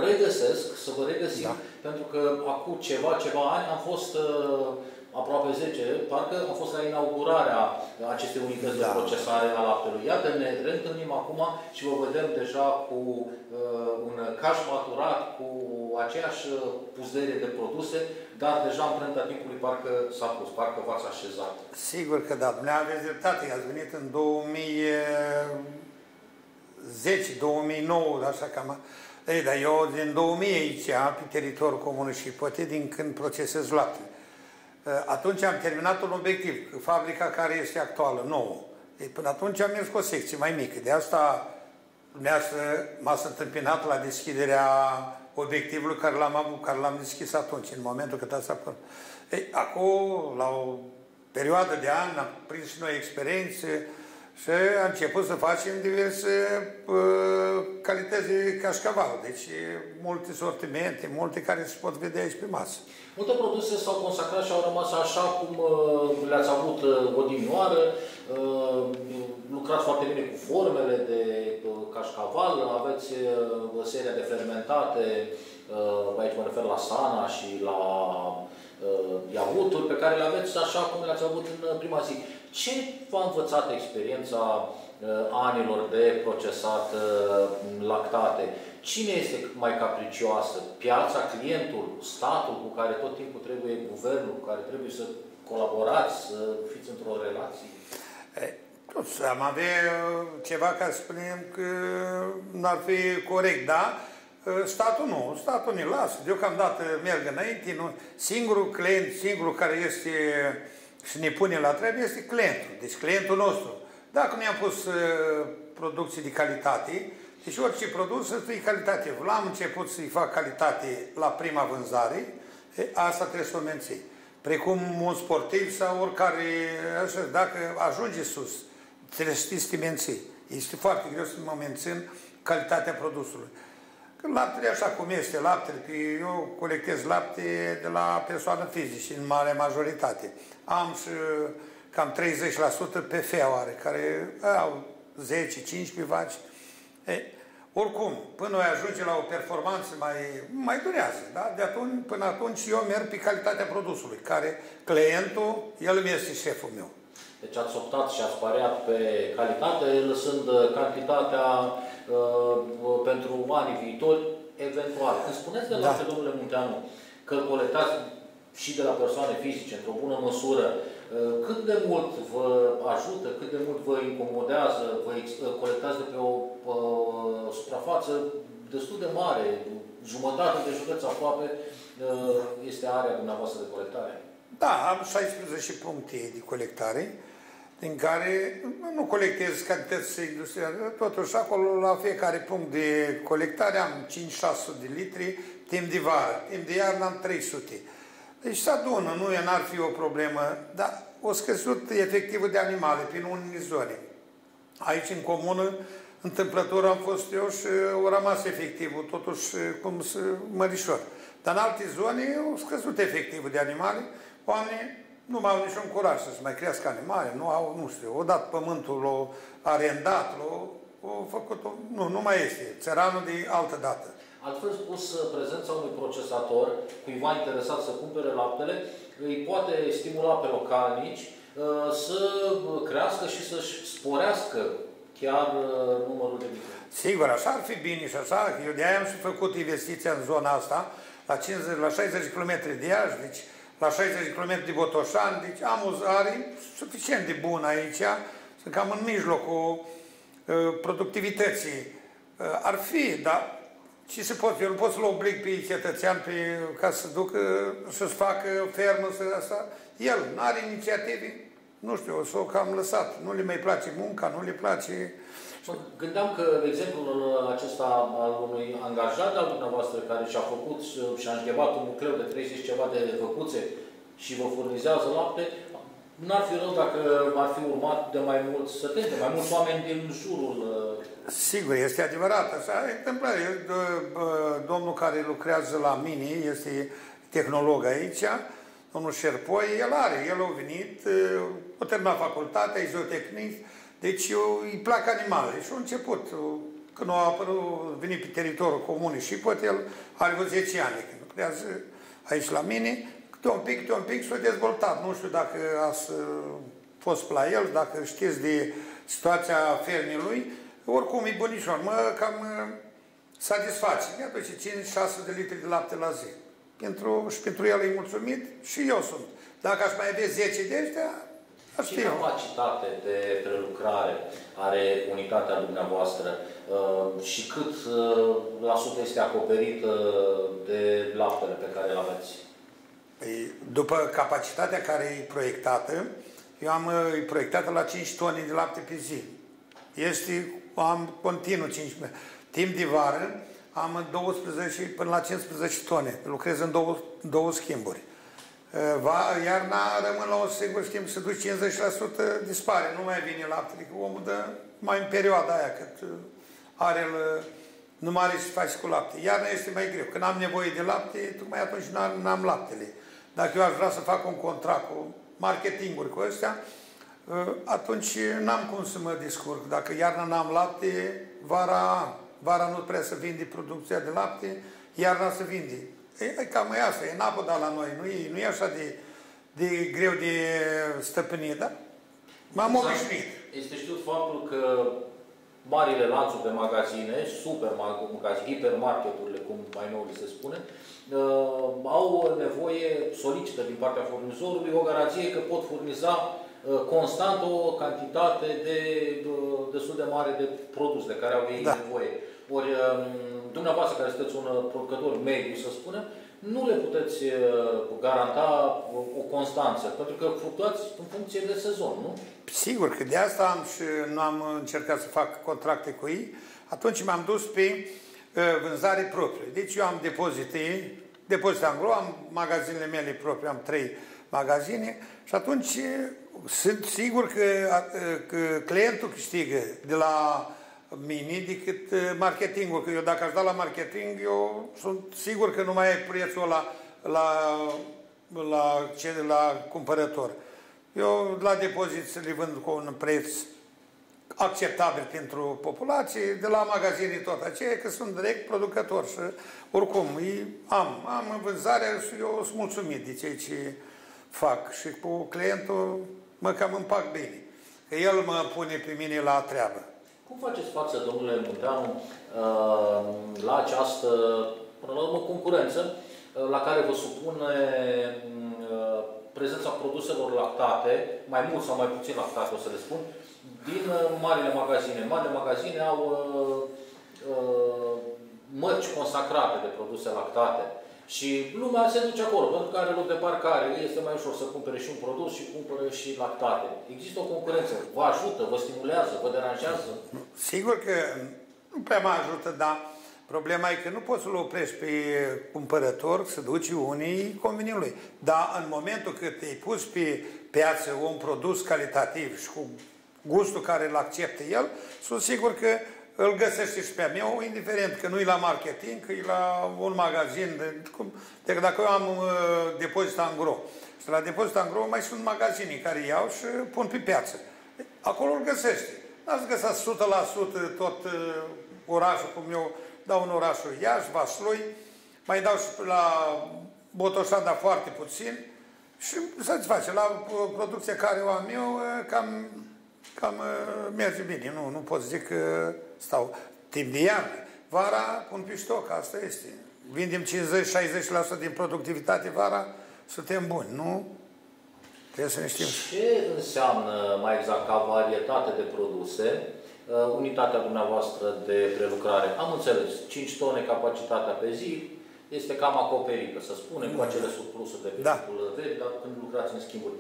regăsesc, să vă regăsim, da. pentru că acum ceva, ceva ani am fost uh, aproape 10, parcă a fost la inaugurarea acestei unități da. de procesare a laptelui. Iată, ne reîntâlnim acum și vă vedem deja cu uh, un caș maturat, cu aceeași puzdere de produse, dar deja amprenta timpului parcă s-a pus, parcă v-ați așezat. Sigur că da, dumneavoastră aveți dreptate, ați venit în 2010, 2009, așa cam. Ei, dar eu din 2000 aici, pe teritoriul comună și poate din când procesez lapte. Eh, atunci am terminat un obiectiv, fabrica care este actuală, nouă. Ei, până atunci am mers cu o secție mai mică. De asta m-a întâmpinat la deschiderea obiectivului care l-am avut, care l-am deschis atunci, în momentul când ați apărut. Ei, acum, la o perioadă de ani, am prins și noi experiențe, și a început să facem diverse uh, calități de cașcaval. Deci multe sortimente, multe care se pot vedea aici pe masă. Multe produse s-au consacrat și au rămas așa cum uh, le-ați avut uh, odinioară. Uh, lucrați foarte bine cu formele de uh, cașcaval, aveți uh, seria de fermentate, uh, aici mă refer la sana și la uh, iaurturi pe care le aveți așa cum le-ați avut în uh, prima zi. Ce v-a învățat experiența uh, anilor de procesat uh, lactate? Cine este mai capricioasă? Piața, clientul, statul cu care tot timpul trebuie, guvernul cu care trebuie să colaborați, să fiți într-o relație? Toți am avea ceva ca să spunem că n-ar fi corect, da? Statul nu, statul ne lasă, deocamdată merg înainte, nu. singurul client, singurul care este și ne pune la treabă este clientul, deci clientul nostru. Dacă ne-am pus uh, producții de calitate, deci orice produs să fie calitate. L-am început să-i fac calitate la prima vânzare, e, asta trebuie să o menții. Precum un sportiv sau oricare, așa, dacă ajunge sus, trebuie să știți să menții. Este foarte greu să mă mențin calitatea produsului. Că laptele așa cum este, laptele, eu colectez lapte de la persoană fizice, în mare majoritate. Am și cam 30% pe feoare, care au 10-15 vaci. E, oricum, până noi ajunge la o performanță mai, mai durează. Da? De atunci, până atunci eu merg pe calitatea produsului, care clientul, el îmi este șeful meu. Deci ați optat și ați pariat pe calitate, lăsând cantitatea uh, pentru anii viitori, eventual. Când spuneți de la da. domnule Munteanu, că colectați și de la persoane fizice, într-o bună măsură, uh, cât de mult vă ajută, cât de mult vă incomodează, vă colectați de pe o uh, suprafață destul de mare, jumătate de județ aproape, uh, este area dumneavoastră de colectare? Da, am 16 puncte de colectare din care nu colectez cantități industriale, totuși acolo la fiecare punct de colectare am 5-600 de litri timp de vară, timp de iarnă am 300. Deci se adună, nu n-ar fi o problemă, dar o scăzut efectivul de animale prin unele zone. Aici în comună întâmplător am fost eu și au rămas efectivul, totuși cum să mărișor. Dar în alte zone au scăzut efectivul de animale, oamenii nu mai au niciun curaj să se mai crească animale, nu au, nu știu, o dat pământul, o arendat, o, o făcut, o, nu, nu mai este, țăranul de altă dată. Altfel spus, prezența unui procesator, cuiva interesat să cumpere laptele, îi poate stimula pe localnici uh, să crească și să-și sporească chiar uh, numărul de victime. Sigur, așa ar fi bine și așa. Eu de aia am și făcut investiția în zona asta, la, 50, la 60 km de Iași, deci la 60 km de Botoșan, deci am o zare suficient de bună aici, sunt cam în mijlocul uh, productivității. Uh, ar fi, dar ce se pot? Eu nu pot să-l oblig pe cetățean pe, ca să ducă, să-și facă fermă, să asta. El nu are inițiative, nu știu, s-o cam lăsat. Nu le mai place munca, nu le place... Mă gândeam că exemplul acesta al unui angajat al dumneavoastră care și-a făcut și-a înșghebat un nucleu de 30 ceva de făcuțe și vă furnizează lapte, N-ar fi rău dacă ar fi urmat de mai mulți săteni, de mai mulți oameni din jurul... Uh, Sigur, este adevărat. Așa întâmplă. Domnul care lucrează la Mini este tehnolog aici, domnul Șerpoi, el are, el a venit, a uh, terminat facultatea, e zootecnist, deci îi plac animalele și a început, uh, când a apărut, venit pe teritoriul comunei și pot el are vreo 10 ani când lucrează aici la mine, câte un pic, câte un pic s-a dezvoltat. Nu știu dacă ați uh, fost la el, dacă știți de situația fermii oricum e bunișor, mă cam uh, satisface. Mi aduce 5-6 de litri de lapte la zi. Pentru, și pentru el e mulțumit și eu sunt. Dacă aș mai avea 10 de ăștia, aș Ce capacitate de prelucrare are unitatea dumneavoastră uh, și cât uh, la sută este acoperită de laptele pe care îl aveți? Păi, după capacitatea care e proiectată, eu am e proiectată la 5 tone de lapte pe zi. Este, am continuu 5 Timp de vară am 12 până la 15 tone. Lucrez în două, două schimburi. Va, iarna rămân la un singur schimb, se duce 50% dispare, nu mai vine laptele, că omul dă mai în perioada aia, cât are el, nu mai are să faci cu lapte. Iarna este mai greu. Când am nevoie de lapte, tocmai atunci nu am laptele. Dacă eu aș vrea să fac un contract cu marketinguri cu ăstea, ă, atunci n-am cum să mă descurc. Dacă iarna n-am lapte, vara, vara nu prea să vinde producția de lapte, iarna să vinde. E, cam e asta, e napoda la noi, nu e, nu e așa de, de greu de stăpânit, da? M-am exact. obișnuit. Este știut faptul că marile lanțuri de magazine, supermagazine, hipermarketurile, cum mai nou se spune, uh, au nevoie, solicită din partea furnizorului o garanție că pot furniza uh, constant o cantitate de, uh, destul de mare de produs de care au ei da. nevoie. Ori um, dumneavoastră care sunteți un uh, producător mediu, să spunem, nu le puteți uh, garanta o constanță, pentru că fluctuați în funcție de sezon, nu? Sigur că de asta am și nu am încercat să fac contracte cu ei. Atunci m-am dus pe uh, vânzare proprie. Deci eu am depozite, depozite angro, am magazinele mele proprii, am trei magazine și atunci uh, sunt sigur că, că clientul câștigă de la mini decât marketingul. Că eu dacă aș da la marketing, eu sunt sigur că nu mai e prețul la, la, la, la cumpărător. Eu la depozit să le vând cu un preț acceptabil pentru populație, de la magazine tot aceea, că sunt direct producător și oricum am, am în vânzare și eu sunt mulțumit de ceea ce fac și cu clientul mă cam împac bine, că el mă pune pe mine la treabă. Cum faceți față, domnule Munteanu, uh, la această, până la urmă, concurență uh, la care vă supune uh, prezența produselor lactate, mai mult sau mai puțin lactate, o să le spun, din uh, marile magazine. Marile magazine au uh, uh, mărci consacrate de produse lactate. Și lumea se duce acolo, pentru că are loc de parcare, este mai ușor să cumpere și un produs și cumpere și lactate. Există o concurență. Vă ajută, vă stimulează, vă deranjează? Sigur că nu prea mă ajută, dar Problema e că nu poți să-l oprești pe cumpărător să duci unii convenit lui. Dar în momentul când te-ai pus pe piață un produs calitativ și cu gustul care îl acceptă el, sunt sigur că îl găsește și pe meu, indiferent că nu e la marketing, că e la un magazin. De, cum, de dacă eu am uh, depozit angro și la depozit angro mai sunt magazinii care iau și pun pe piață. Acolo îl găsește. N-ați găsit 100% tot uh, orașul, cum eu dau în orașul Iași, Vaslui, mai dau și la Botoșan, dar foarte puțin, și să-ți face. La uh, producție care o am eu, uh, cam, cam uh, merge bine. Nu, nu pot zic că stau timp de iarnă. Vara pun pe stoc, asta este. Vindem 50-60% din productivitate vara, suntem buni, nu? Trebuie să ne știm. Ce înseamnă mai exact ca varietate de produse unitatea dumneavoastră de prelucrare? Am înțeles, 5 tone capacitatea pe zi, este cam acoperită, să spunem, cu acele surplusuri de pe da. veri, dar când lucrați în schimburi.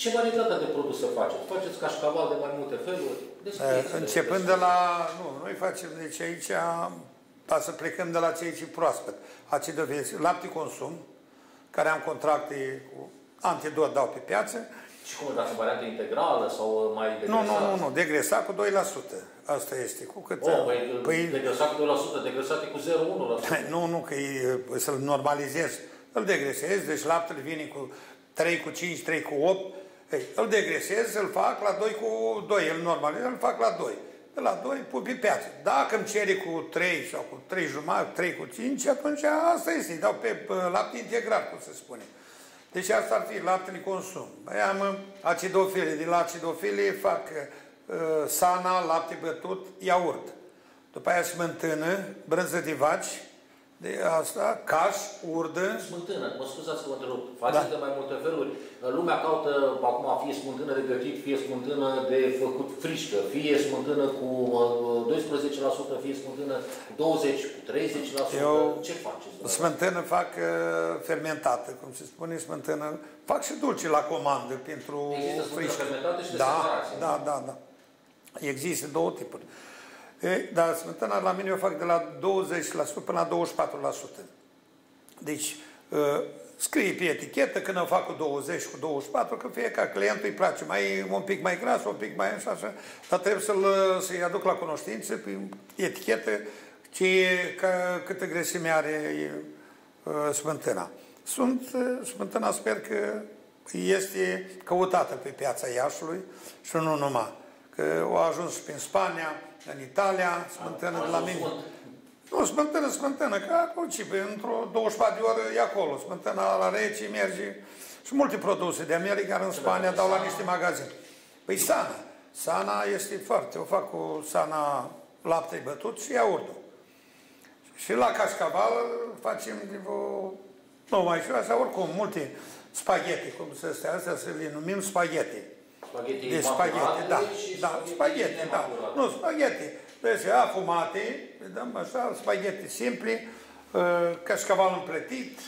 Ce varietate de produse faceți? Faceți cașcaval de mai multe feluri? Începând de la... Nu, noi facem, deci aici, ca să plecăm de la cei ce proaspăt. Acidovezi, lapte consum, care am contracte cu antidot dau pe piață, și cum dați variantă integrală sau mai degresat? Nu, nu, nu, nu, degresat cu 2%. Asta este. Cu cât, oh, păi, păi, degresat cu 2%, degresat cu 0,1%. [LAUGHS] Nu, nu, că să-l normalizezi. Îl degresezi, deci laptele vine cu 3 cu 5, 3 cu 8. Ei, îl degresez, îl fac la 2 cu 2, îl normalizez, îl fac la 2. De la 2 pui pe piață. Dacă îmi cere cu 3 sau cu 3 jumătate, 3 cu 5, atunci asta este. Îi dau pe lapte integrat, cum se spune. Deci asta ar fi laptele consum. Mai am uh, acidofile. Din la acidofile fac uh, sana, lapte bătut, iaurt. După aia smântână, brânză de vaci, de asta, caș, urdă. Smântână, mă scuzați că mă întrerup. Faceți da. de mai multe feluri. Lumea caută acum fie smântână de gătit, fie smântână de făcut frișcă, fie smântână cu 12%, fie smântână cu 20%, cu 30%. Eu Ce faceți? Smântână fac uh, fermentată, cum se spune, smântână. Fac și dulce la comandă pentru Există frișcă. fermentată și de da, da, da, da. Există două tipuri. E, dar smântâna la mine eu fac de la 20% până la 24%. Deci, uh, scrie pe etichetă când o fac cu 20 cu 24, că fiecare client îi place mai un pic mai gras, un pic mai așa, așa. Dar trebuie să-l, să-i aduc la cunoștință pe etichetă ce, ca, câtă grăsime are uh, smântâna. Sunt, uh, smântâna sper că este căutată pe piața Iașului și nu numai. Că au ajuns prin Spania, în Italia, smântână de la mine. Nu, smântână, smântână, că acolo ce, într-o 24 de ore e acolo. Smântână la rece merge și multe produse de America, în Spania, dau la niște magazine. Păi sana. Sana este foarte, o fac cu sana lapte bătut și iaurtul. Și la cascaval facem de vreo... Nu mai știu, așa, oricum, multe spaghete, cum să stea, astea să le numim spaghete. Spaghete de spaghete, da. Da, spaghete, da. Nu, spaghete. Deci, afumate, le dăm așa, spaghete simple, uh, cașcaval împletit,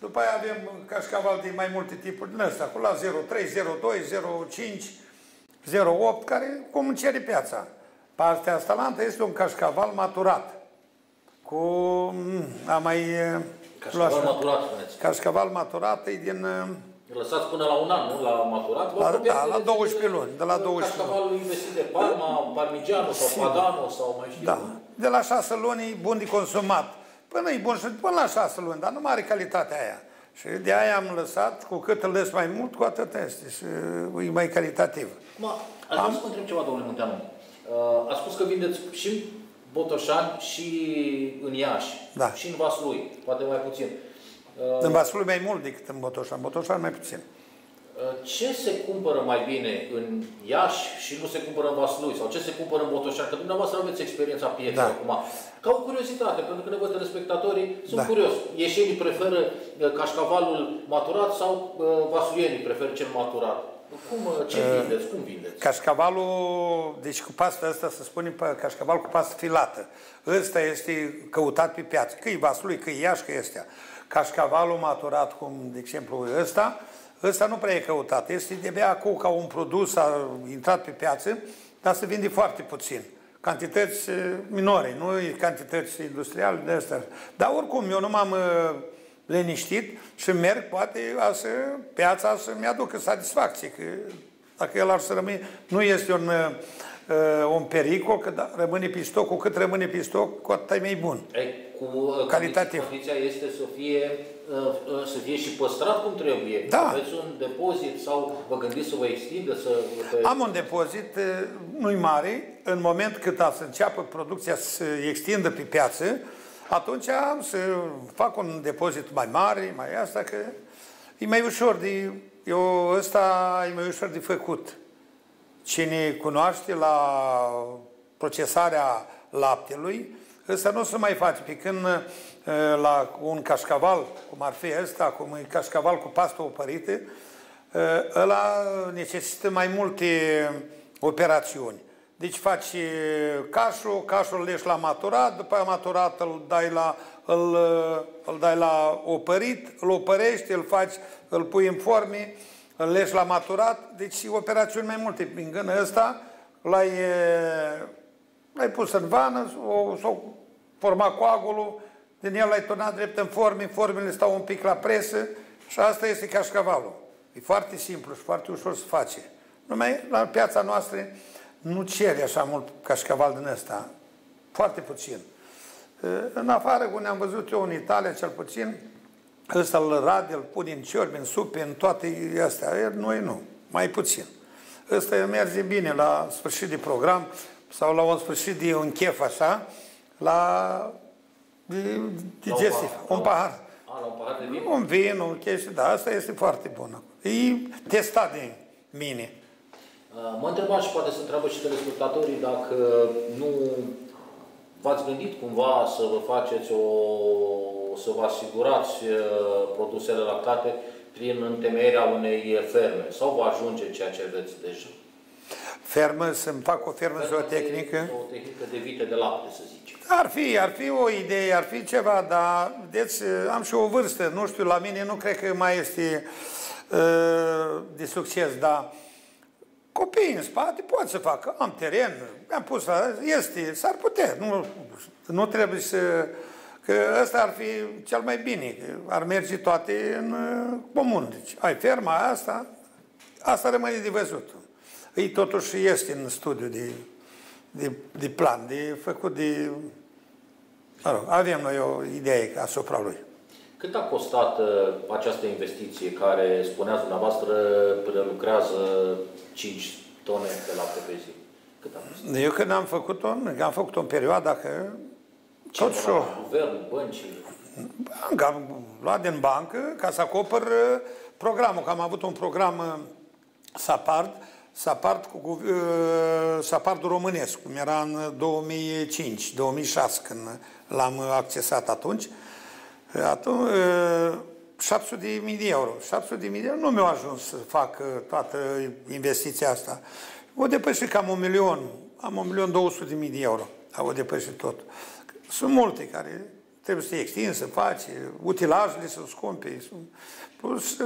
după aia avem cașcaval de mai multe tipuri din ăsta, cu la 0,3, 0,2, 0,5, 0,8, care cum cere piața. Partea asta este un cașcaval maturat. Cu, mm, a mai... Uh, cașcaval maturat, spuneți. Cașcaval maturat e din uh, Lăsați până la un an, nu? La maturat? La, da, la 12 luni. De la 12 luni. Cașcavalul investit de Parma, Parmigiano sau Sigur. Padano sau mai știu. Da. De la 6 luni e bun de consumat. Până e bun și până la 6 luni, dar nu mai are calitatea aia. Și de aia am lăsat, cu cât îl lăs mai mult, cu atât este și e mai calitativ. Acum, aș vrea să vă întreb ceva, domnule Munteanu. Uh, a spus că vindeți și Botoșani și în Iași, da. și în Vaslui, poate mai puțin. În Vaslui mai mult decât în Botoșan, Botoșan mai puțin. Uh, ce se cumpără mai bine în Iași și nu se cumpără în Vaslui? Sau ce se cumpără în Botoșan? Că dumneavoastră aveți experiența pieței da. acum. Ca o curiozitate, pentru că ne văd telespectatorii, sunt da. curios. Ieșenii preferă uh, cașcavalul maturat sau uh, vasluienii preferă cel maturat? Cum, ce vindeți? Cum vindeți? Cașcavalul, deci cu pasta asta, să spunem, cașcaval cu pastă filată. Ăsta este căutat pe piață. Că e vaslui, că e iași, că este cașcavalul maturat, cum de exemplu ăsta, ăsta nu prea e căutat. Este de bea acum ca un produs, a intrat pe piață, dar se vinde foarte puțin. Cantități eh, minore, nu e cantități industriale de astea. Dar oricum, eu nu m-am eh, liniștit și merg, poate, a să, piața să-mi aducă satisfacție, că dacă el ar să rămâne, nu este un, uh, un pericol, că da, rămâne pe stoc, cu cât rămâne pe stoc, cu atât e mai bun. Ei, cu uh, Calitativ. Condiția este să fie, uh, uh, să fie și păstrat cum trebuie. Da. Aveți un depozit sau vă gândiți să vă extindă? Să... Am un depozit, uh, nu-i mare, în moment cât a să înceapă producția să extindă pe piață, atunci am să fac un depozit mai mare, mai asta, că e mai ușor de, eu, ăsta e mai ușor de făcut. Cine cunoaște la procesarea laptelui, ăsta nu se mai face. Pe când uh, la un cașcaval, cum ar fi ăsta, cum e cașcaval cu pastă opărită, uh, ăla necesită mai multe operațiuni. Deci faci cașul, cașul îl leși la maturat, după aia maturat îl dai la, îl, îl dai la opărit, îl opărești, îl faci, îl pui în forme, îl leși la maturat, deci operațiuni mai multe. Prin gână ăsta l-ai, l-ai pus în vană, sau forma coagulul, din el l-ai turnat drept în forme, formele stau un pic la presă și asta este cașcavalul. E foarte simplu și foarte ușor să face. Numai la piața noastră nu cere așa mult cașcaval din ăsta. Foarte puțin. În afară, cum am văzut eu în Italia, cel puțin, ăsta îl rade, îl pune în ciorbi, în supe, în toate astea. Noi nu, mai puțin. Ăsta merge bine la sfârșit de program sau la un sfârșit de un chef așa, la digestiv, un pahar. A, la un pahar de vin? Un vin, o chestie, da, asta este foarte bună. E testat de mine. Mă întreba și poate să întreabă și telespectatorii dacă nu v-ați gândit cumva să vă faceți o, să vă asigurați produsele lactate prin întemeierea unei ferme sau vă ajunge ceea ce aveți deja? Fermă, să-mi fac o fermă, fermă zootehnică? Zootehnică de vite de lapte, să zicem. Ar fi, ar fi o idee, ar fi ceva, dar, vedeți, am și o vârstă, nu știu, la mine nu cred că mai este uh, de succes, dar Copiii în spate pot să facă, am teren, am pus la, este, s-ar putea, nu, nu trebuie să, că ăsta ar fi cel mai bine, că ar merge toate în uh, comun. Deci ai ferma asta, asta rămâne de văzut. Ei totuși este în studiu de, de, de plan, de făcut de... Mă rog, avem noi o idee asupra lui. Cât a costat uh, această investiție care, spuneați dumneavoastră, prelucrează 5 tone de lapte pe zi? Cât a costat? Eu când am făcut-o, am făcut-o în perioada că Ce tot și Guvernul, băncii? Banca, am luat din bancă ca să acopăr uh, programul, că am avut un program uh, SAPARD, SAPARD cu uh, SAPARDul românesc, cum era în 2005-2006, când l-am accesat atunci. Atunci, 700 de mii de euro. 700 de mii de euro nu mi-au ajuns să fac toată investiția asta. O depășit cam un milion, am un milion 200 de mii de euro. Au depășit tot. Sunt multe care trebuie să extins, să faci, utilajele sunt scumpe. Sunt, plus,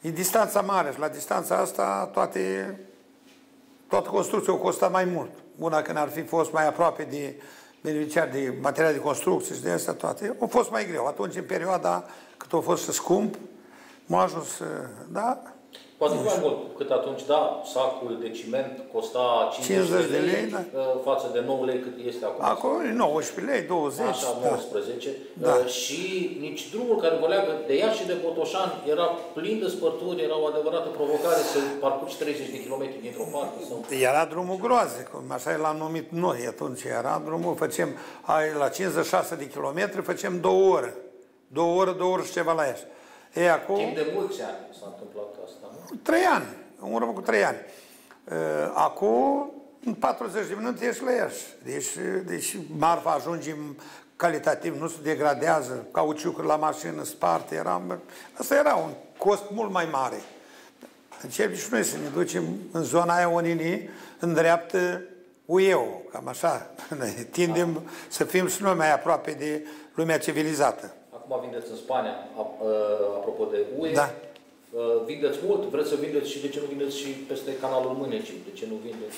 e distanța mare și la distanța asta toate, toată construcția o costa mai mult. Una când ar fi fost mai aproape de beneficiar de materiale de construcție și de asta toate, a fost mai greu. Atunci, în perioada cât a fost scump, m-a ajuns, da, Poate mai mult, cât atunci, da, sacul de ciment costa 50, 50 de lei, lei da. Uh, față de 9 lei cât este acum. Acum 19 lei, 20. Așa, 19. Da. Uh, și nici drumul care vă leagă de ea și de Botoșan era plin de spărturi, era o adevărată provocare să parcurgi 30 de km dintr-o parte. Sau... Era drumul groază, cum așa l-am numit noi atunci. Era drumul, facem, la 56 de kilometri, facem două ore. Două ore, două ore și ceva la Iași. E, acum, Timp de mulți ani s-a întâmplat asta, nu? Trei ani, în urmă cu trei ani. Acum, în 40 de minute ești la Iași. Deci, deci marfa ajunge calitativ, nu se degradează, cauciucuri la mașină sparte, era, asta era un cost mult mai mare. Începem și noi să ne ducem în zona aia unde ne îndreaptă UE-ul, cam așa. [LAUGHS] Ne tindem da. să fim și noi mai aproape de lumea civilizată acum vindeți în Spania, apropo de UE, da. Vindeți mult, vreți să vindeți și de ce nu vindeți și peste canalul Mânecii, de ce nu vindeți?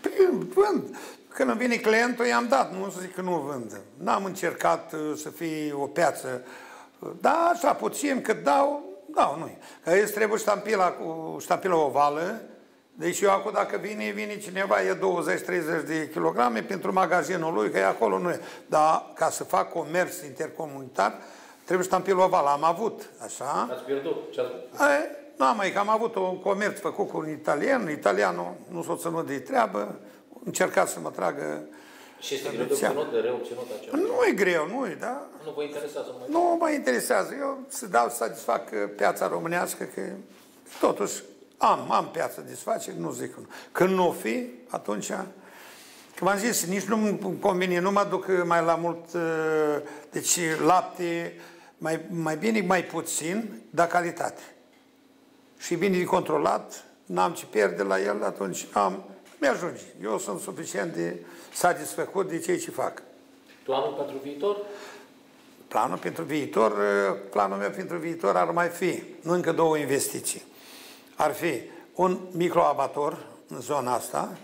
Păi vând. Când îmi vine clientul, i-am dat, nu să zic că nu vând. N-am încercat uh, să fie o piață, da, așa puțin, cât dau, dau, nu Că îți trebuie ștampila, cu ștampila ovală, Deci eu acum dacă vine, vine cineva, e 20-30 de kilograme pentru magazinul lui, că e acolo nu e. Dar ca să fac comerț intercomunitar, trebuie ștampilul oval. Am avut, așa. Ați pierdut? Ce ați... Nu, mai că am avut un comerț făcut cu un italian, italianul nu s-a ținut de treabă, încerca să mă tragă și este greu de obținut, de reobținut acela? Nu e greu, nu e, da? Nu vă interesează mai Nu mă interesează. Eu să dau să satisfac uh, piața românească, că totuși am, am piață de desfacere, nu zic nu. Când nu o fi, atunci... Că v-am zis, nici nu convine, nu mă duc mai la mult, uh, deci lapte, mai, mai bine, mai puțin, dar calitate. Și bine de controlat, n-am ce pierde la el, atunci am, mi-ajunge. Eu sunt suficient de satisfăcut de ceea ce fac. Planul pentru viitor? Planul pentru viitor, planul meu pentru viitor ar mai fi, nu încă două investiții. Ar fi un microabator în zona asta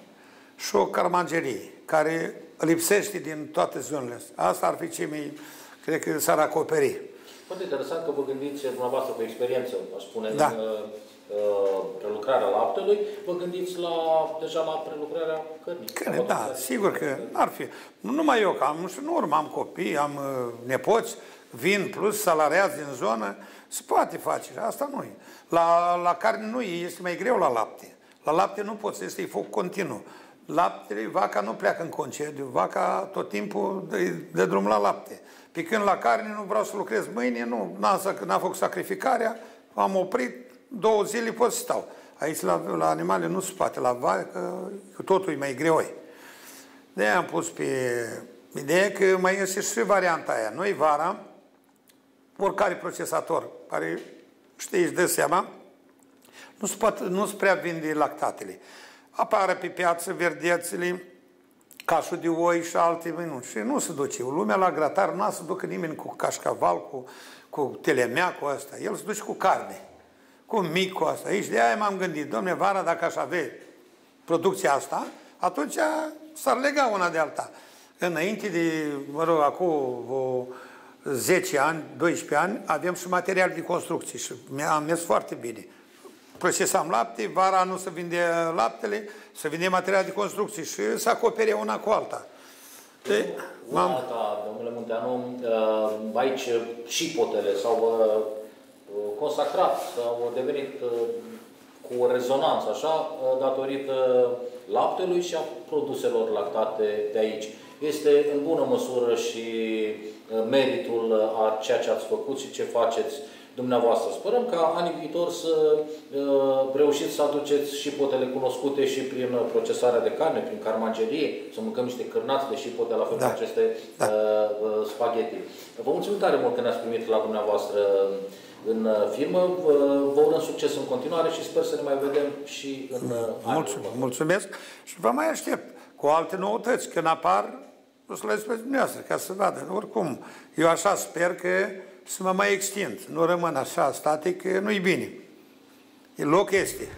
și o carmangerie, care lipsește din toate zonele astea. Asta ar fi ce mi cred că s-ar acoperi. Foarte interesant că vă gândiți dumneavoastră cu experiență, aș spune, da. în uh, prelucrarea laptelui, vă gândiți la, deja la prelucrarea cărnii. Cărni, da, sigur că ar fi. Nu numai eu, că am și în urmă, am copii, am uh, nepoți, vin plus salariați din zonă, se poate face, asta nu e. La, la carne nu e, este mai greu la lapte. La lapte nu poți, este foc continuu. Laptele, vaca nu pleacă în concediu, vaca tot timpul de, de drum la lapte. Pe când la carne nu vreau să lucrez mâine, nu, n-am făcut sacrificarea, am oprit, două zile pot să stau. Aici la, la animale nu se poate, la vacă totul e mai greu. de am pus pe ideea că mai este și varianta aia. Noi vara, oricare procesator care știți, își dă seama, nu se, poate, nu se prea vinde lactatele. Apare pe piață verdețele, cașul de oi și alte minuni. Și nu se duce. Lumea la gratar nu se ducă nimeni cu cașcaval, cu, cu telemea, cu asta. El se duce cu carne, cu mic, cu asta. Aici de aia m-am gândit, domne, vara, dacă aș avea producția asta, atunci s-ar lega una de alta. Înainte de, mă rog, acum o 10 ani, 12 ani, avem și material de construcție și am mers foarte bine. Procesam lapte, vara nu se vinde laptele, se vinde material de construcție și se acopere una cu alta. De, una alta, domnule Munteanu, uh, aici și potele s-au uh, consacrat, s-au devenit uh, cu o rezonanță, așa, datorită laptelui și a produselor lactate de aici. Este în bună măsură și meritul a ceea ce ați făcut și ce faceți dumneavoastră. Sperăm ca anii viitor să uh, reușiți să aduceți și potele cunoscute și prin procesarea de carne, prin carmagerie, să mâncăm niște cârnați de și pote la fel da. aceste da. uh, spaghetti. Vă mulțumim tare mult că ne-ați primit la dumneavoastră în firmă. Vă, vă urăm succes în continuare și sper să ne mai vedem și în Mulțumesc, mulțumesc și vă mai aștept cu alte noutăți. Când apar, o să le spun dumneavoastră, ca să vadă. Oricum, eu așa sper că să mă mai extind. Nu rămân așa static, nu-i bine. E loc este.